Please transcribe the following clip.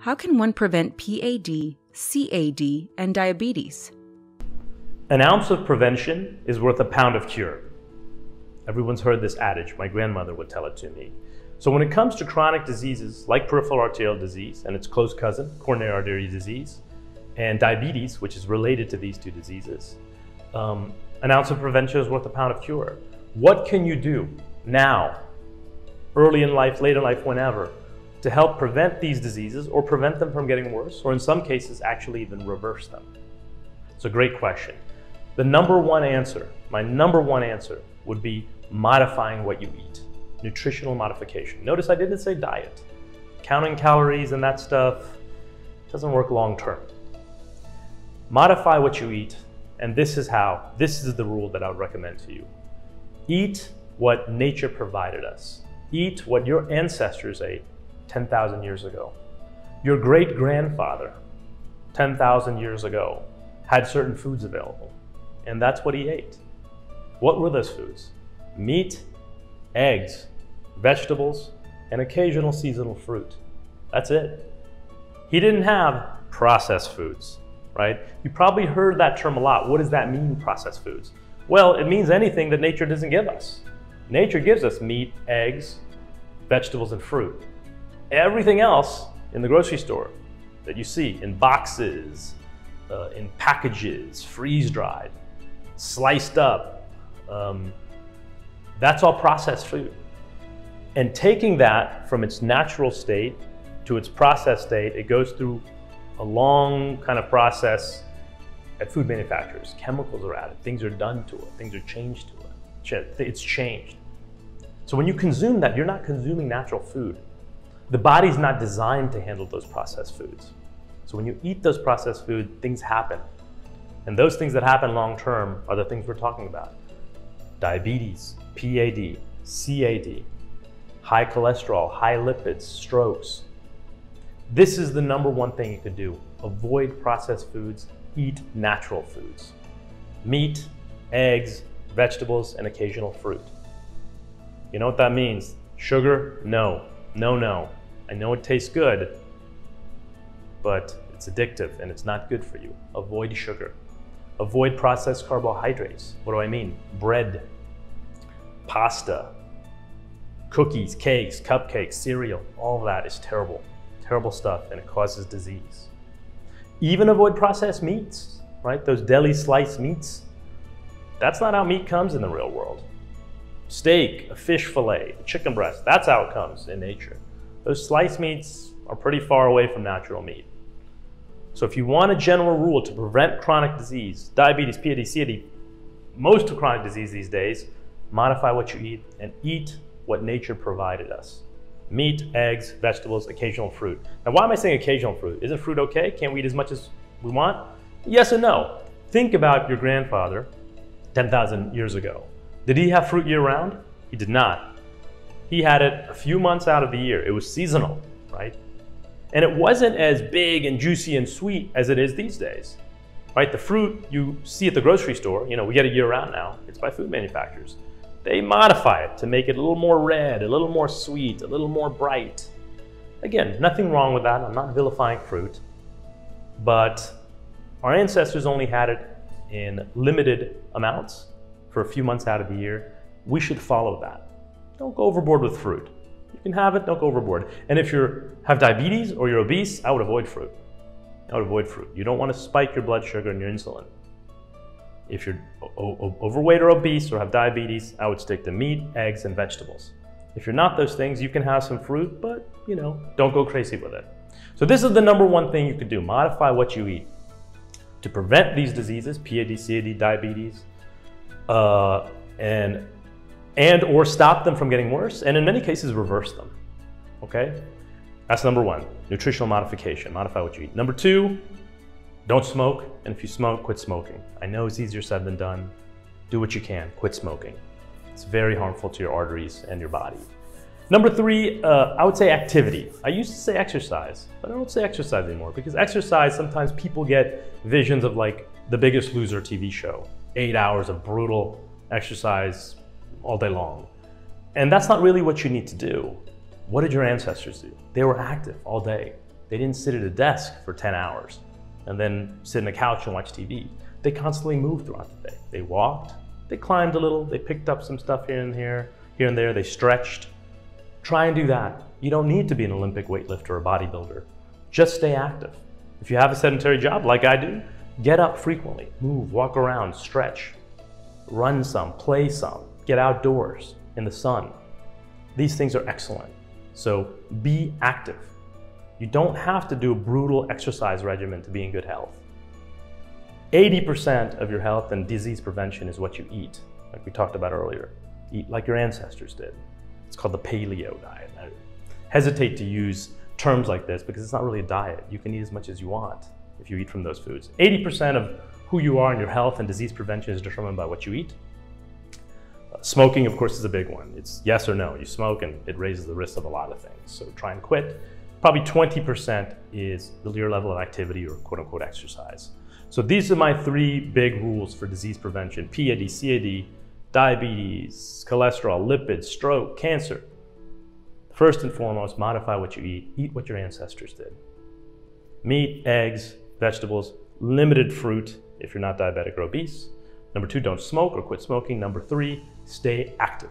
How can one prevent PAD, CAD, and diabetes? An ounce of prevention is worth a pound of cure. Everyone's heard this adage. My grandmother would tell it to me. So when it comes to chronic diseases like peripheral arterial disease and its close cousin, coronary artery disease, and diabetes, which is related to these two diseases, um, an ounce of prevention is worth a pound of cure. What can you do now, early in life, late in life, whenever, to help prevent these diseases or prevent them from getting worse, or in some cases, actually even reverse them? It's a great question. The number one answer, my number one answer, would be modifying what you eat, nutritional modification. Notice I didn't say diet. Counting calories and that stuff doesn't work long term. Modify what you eat, and this is how, this is the rule that I would recommend to you. Eat what nature provided us. Eat what your ancestors ate 10,000 years ago. Your great grandfather, 10,000 years ago, had certain foods available, and that's what he ate. What were those foods? Meat, eggs, vegetables, and occasional seasonal fruit. That's it. He didn't have processed foods, right? You probably heard that term a lot. What does that mean, processed foods? Well, it means anything that nature doesn't give us. Nature gives us meat, eggs, vegetables, and fruit. Everything else in the grocery store that you see in boxes, uh, in packages, freeze dried, sliced up, um, that's all processed food. And taking that from its natural state to its processed state, it goes through a long kind of process at food manufacturers. Chemicals are added, things are done to it, things are changed to it. It's changed. So when you consume that, you're not consuming natural food. The body's not designed to handle those processed foods. So when you eat those processed food, things happen. And those things that happen long term are the things we're talking about. Diabetes, PAD, CAD, high cholesterol, high lipids, strokes. This is the number one thing you can do. Avoid processed foods, eat natural foods. Meat, eggs, vegetables, and occasional fruit. You know what that means? Sugar? No. No, no. I know it tastes good, but it's addictive and it's not good for you. Avoid sugar. Avoid processed carbohydrates. What do I mean? Bread, pasta, cookies, cakes, cupcakes, cereal, all that is terrible. Terrible stuff and it causes disease. Even avoid processed meats, right? Those deli sliced meats. That's not how meat comes in the real world. Steak, a fish fillet, a chicken breast, that's how it comes in nature. Those sliced meats are pretty far away from natural meat. So if you want a general rule to prevent chronic disease, diabetes, CAD, most of chronic disease these days, modify what you eat, and eat what nature provided us. Meat, eggs, vegetables, occasional fruit. Now, why am I saying occasional fruit? Isn't fruit okay? Can't we eat as much as we want? Yes and no. Think about your grandfather 10,000 years ago. Did he have fruit year round? He did not. He had it a few months out of the year. It was seasonal, right? And it wasn't as big and juicy and sweet as it is these days right? The fruit you see at the grocery store, you know, we get it year round now. It's by food manufacturers. They modify it to make it a little more red, a little more sweet, a little more bright. Again, nothing wrong with that. I'm not vilifying fruit. But our ancestors only had it in limited amounts for a few months out of the year. We should follow that. Don't go overboard with fruit. You can have it, don't go overboard. And if you have diabetes or you're obese, I would avoid fruit. I would avoid fruit. You don't want to spike your blood sugar and your insulin. If you're overweight or obese or have diabetes, I would stick to meat, eggs, and vegetables. If you're not those things, you can have some fruit, but you know, don't go crazy with it. So this is the number one thing you can do, modify what you eat to prevent these diseases, PAD, CAD, diabetes, uh, and, and or stop them from getting worse, and in many cases reverse them, okay? That's number one, nutritional modification, modify what you eat. Number two, don't smoke, and if you smoke, quit smoking. I know it's easier said than done. Do what you can, quit smoking. It's very harmful to your arteries and your body. Number three, uh, I would say activity. I used to say exercise, but I don't say exercise anymore because exercise, sometimes people get visions of like the biggest loser TV show, eight hours of brutal exercise all day long. And that's not really what you need to do. What did your ancestors do? They were active all day. They didn't sit at a desk for 10 hours and then sit on a couch and watch TV. They constantly moved throughout the day. They walked, they climbed a little, they picked up some stuff here and here, here and there, they stretched. Try and do that. You don't need to be an Olympic weightlifter or a bodybuilder. Just stay active. If you have a sedentary job like I do, get up frequently, move, walk around, stretch, run some, play some, get outdoors in the sun. These things are excellent. So be active. You don't have to do a brutal exercise regimen to be in good health. 80% of your health and disease prevention is what you eat, like we talked about earlier. Eat like your ancestors did. It's called the paleo diet. I hesitate to use terms like this because it's not really a diet. You can eat as much as you want if you eat from those foods. 80% of who you are and your health and disease prevention is determined by what you eat. Smoking, of course, is a big one. It's yes or no. You smoke and it raises the risk of a lot of things. So try and quit. Probably 20% is your level of activity or quote unquote exercise. So these are my three big rules for disease prevention PAD, CAD, diabetes, cholesterol, lipids, stroke, cancer. First and foremost, modify what you eat. Eat what your ancestors did. Meat, eggs, vegetables, limited fruit if you're not diabetic or obese. Number two, don't smoke or quit smoking. Number three, stay active.